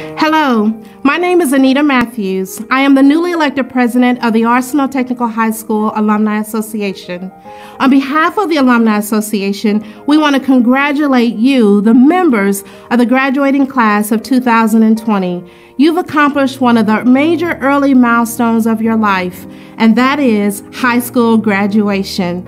Hello, my name is Anita Matthews. I am the newly elected president of the Arsenal Technical High School Alumni Association. On behalf of the Alumni Association, we want to congratulate you, the members of the graduating class of 2020. You've accomplished one of the major early milestones of your life, and that is high school graduation.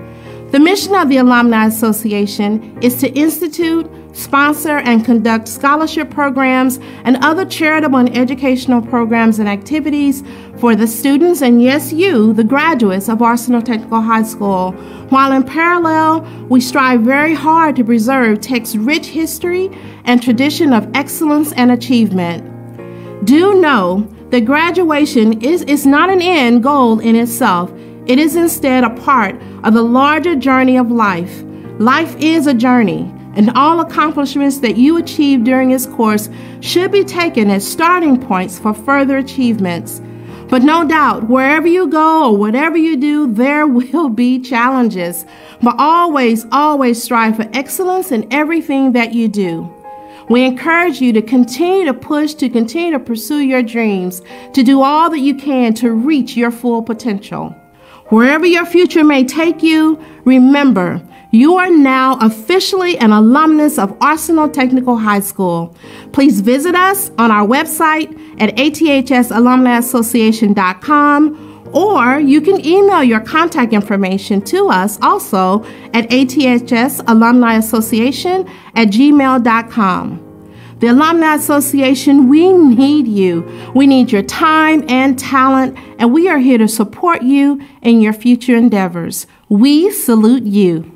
The mission of the Alumni Association is to institute, sponsor, and conduct scholarship programs and other charitable and educational programs and activities for the students and, yes, you, the graduates of Arsenal Technical High School. While in parallel, we strive very hard to preserve Tech's rich history and tradition of excellence and achievement. Do know that graduation is, is not an end goal in itself. It is instead a part of the larger journey of life. Life is a journey, and all accomplishments that you achieve during its course should be taken as starting points for further achievements. But no doubt, wherever you go or whatever you do, there will be challenges. But always, always strive for excellence in everything that you do. We encourage you to continue to push, to continue to pursue your dreams, to do all that you can to reach your full potential. Wherever your future may take you, remember, you are now officially an alumnus of Arsenal Technical High School. Please visit us on our website at athsalumniassociation.com or you can email your contact information to us also at athsalumniassociation at gmail.com. The Alumni Association, we need you. We need your time and talent, and we are here to support you in your future endeavors. We salute you.